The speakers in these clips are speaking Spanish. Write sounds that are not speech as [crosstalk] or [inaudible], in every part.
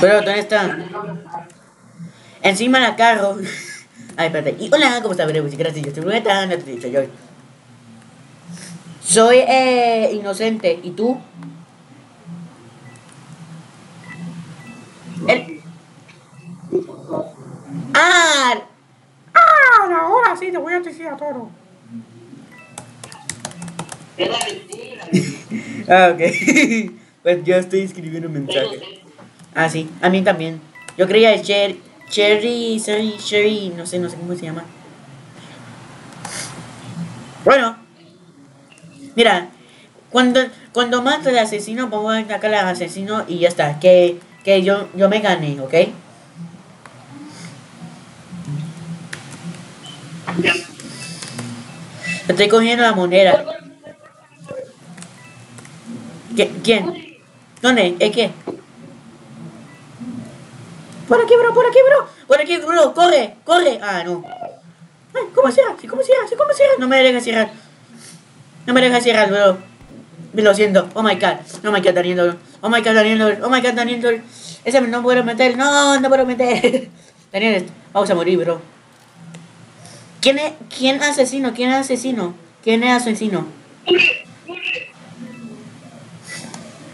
Pero, ¿dónde está? Encima del carro. Ay, espérate. Y hola, ¿cómo estás? Gracias, yo te he dicho yo. Soy eh, inocente. ¿Y tú? El... ¡Ah! Ah, ahora sí te voy a decir a todo. [laughs] ah, ok. [laughs] pues yo estoy escribiendo un mensaje. Ah, sí, a mí también. Yo creía el Cherry, Cherry, Cherry, Cherry, no sé, no sé cómo se llama. Bueno, mira, cuando, cuando mato al asesino, pongo acá al asesino y ya está. Que, que yo, yo me gané, ¿ok? Estoy cogiendo la moneda. ¿Quién? ¿Dónde? ¿Es qué? Por aquí, bro, por aquí, bro. Por aquí, bro. Corre, corre. Ah, no. Ay, ¿Cómo cierra? ¿Cómo cierra? ¿Cómo cierra? No me deja cerrar. No me deja cerrar, bro. Lo siento. Oh my god. Oh my god, Daniel. Oh my god, Daniel. Oh my god, Daniel. Ese no puedo meter. No, no puedo meter. [laughs] Daniel, vamos a morir, bro. ¿Quién es, quién asesino? ¿Quién es asesino? ¿Quién es asesino? Uy,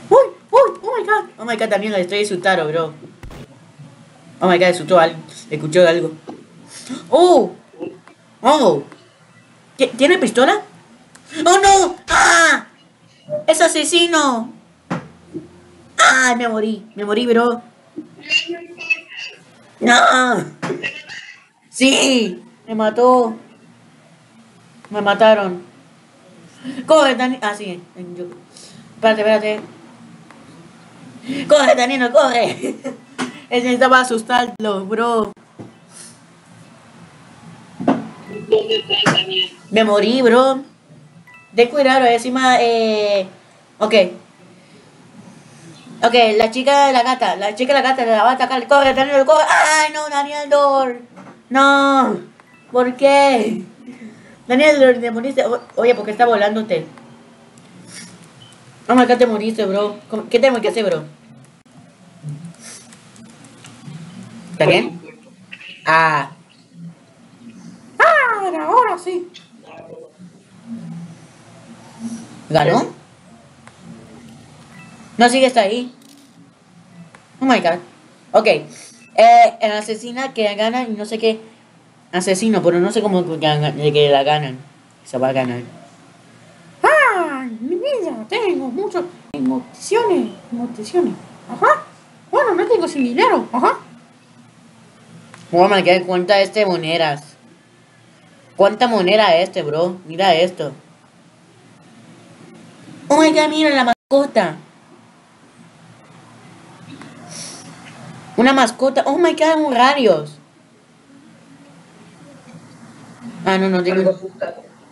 uy, oh my god. Oh my god, Daniel, estoy asustado, bro. Oh my god, asustó algo. Escuchó algo. Oh. Oh. ¿Tiene pistola? ¡Oh no! ¡Ah! ¡Es asesino! ¡Ah! Me morí. Me morí, bro. ¡No! ¡Sí! Me mató. Me mataron. Coge, Dani. Ah, sí. Espérate, espérate. Coge, Danilo, corre. Él necesitaba asustarlo, bro. ¿Dónde está Daniel? Me morí, bro. De cuidado, encima, eh. Ok. Ok, la chica de la gata, la chica de la gata la va a atacar. Corre, Daniel, corre. ¡Ay, no, Daniel Dor! No. ¿Por qué? Daniel, te moriste. Oye, ¿por qué está volándote? My god, te moriste, bro. ¿Qué tengo que hacer, bro? ¿Está bien? Ah. Ah, ahora sí. ¿Ganó? No, sigue está ahí. Oh my god. Ok. Eh, el asesina que gana y no sé qué. Asesino, pero no sé cómo que la ganan. Se va a ganar. Ah, mi vida, tengo muchas emociones. Emociones. Ajá. Bueno, me tengo sin dinero. Ajá. Oh my god, ¿cuántas este monedas? ¿Cuánta moneda este, bro? Mira esto. Oh my god, mira la mascota. Una mascota. Oh my god, un radios. Ah, no, no tengo.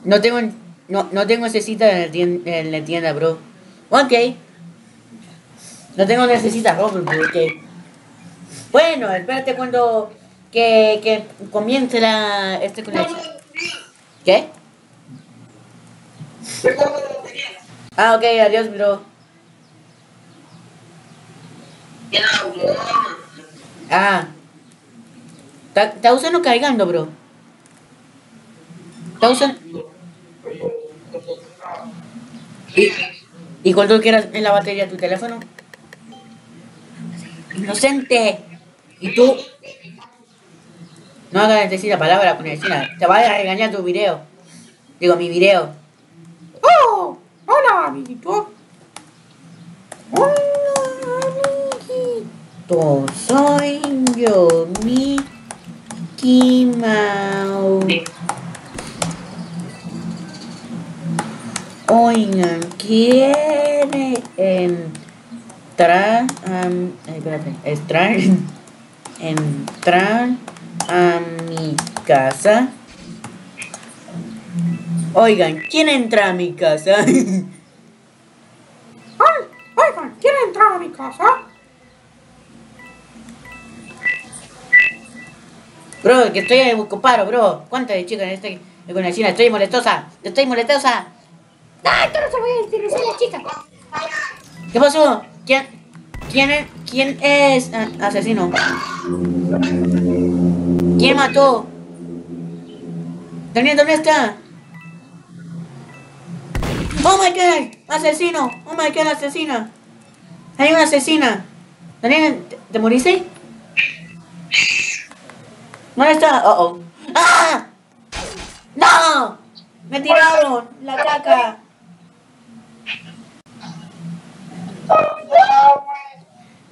No tengo. No, no tengo necesita en, la tienda, en la tienda, bro. Ok. No tengo necesita bro, porque. Bueno, espérate cuando. Que, que comience la. Este conexión. ¿Qué? Ah, ok, adiós, bro. Ah. ¿Está usando cargando, bro? ¿Está usando? ¿Y, ¿Y cuánto quieras en la batería tu teléfono? Inocente. ¿Y tú? No hagas decir la palabra con Te va a regañar tu video. Digo, mi video. ¡Oh! ¡Hola, amiguito! Hola, amiguito. Soy yo, Mickey Mouse. Oigan, ¿quiere entrar a... espérate, entrar, [laughs] entrar a mi casa? Oigan, ¿quién entra a mi casa? [laughs] Ay, oigan, ¿quién entra a mi casa? Bro, que estoy ocupado, bro. ¿Cuántas chicas estoy con la china? Estoy molestosa. Estoy molestosa. ¡Ay, tú no se voy a decir, soy la chica! ¿Qué pasó? ¿Quién, ¿Quién es, quién es ah, asesino? ¿Quién mató? Daniel, ¿dónde está? Oh my god, asesino. Oh my god, asesina. Hay una asesina. Daniel, ¿te, te moriste? ¿Dónde está? Uh oh. ¡Ah! ¡No! Me tiraron la caca.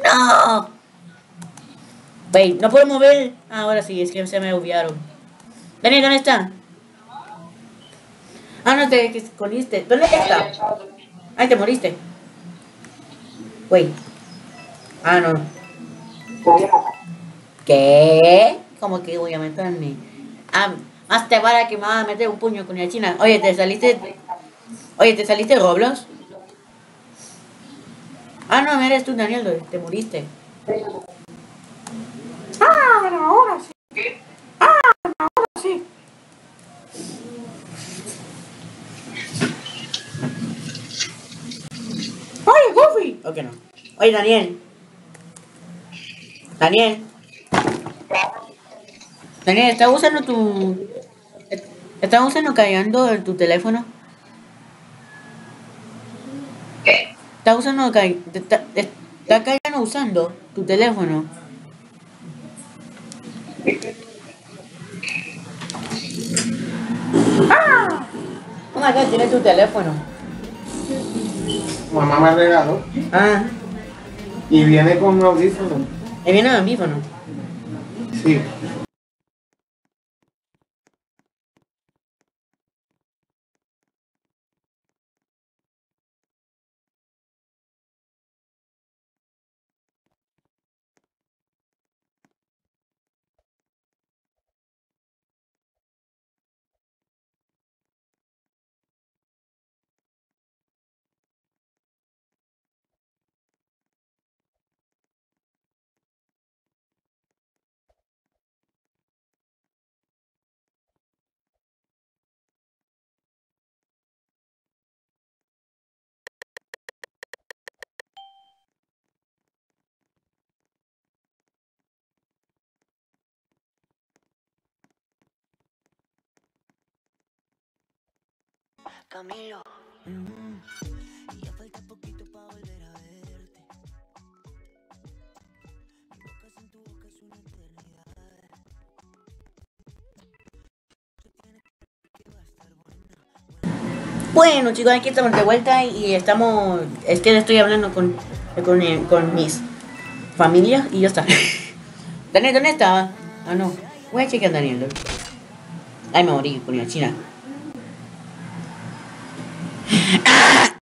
¡No! Wait, no puedo mover. Ah, ahora sí, es que se me obviaron. Daniel, ¿dónde está? Ah, no, te escondiste. ¿Dónde está? Ay, te moriste. Wait. Ah, no. ¿Qué? ¿Cómo que voy a meterme? Ah, más te vale que me va a meter un puño con la china. Oye, ¿te saliste? Oye, ¿te saliste Roblox? Ah, no, eres tú, Daniel, te moriste. Ah, ahora sí. Ah, ahora sí. Oye, Goofy. Ok, no. Oye, Daniel. Daniel. Daniel, ¿estás usando tu... ¿Estás usando callando tu teléfono? ¿Qué? ¿Estás usando... ca- te- te- te- ¿Estás callando usando tu teléfono? Oh my god, tiene tu teléfono. Mamá me regaló Ah, y viene con un audífono. ahí viene el audífono. Sí. Camilo. Bueno chicos, aquí estamos de vuelta y estamos, es que estoy hablando con, con, eh, con mis familias y ya está. [laughs] Daniel, ¿dónde estaba? Ah, no. Voy a chequear a Daniel. Ay, me morí con la china. ¡Ah! [laughs]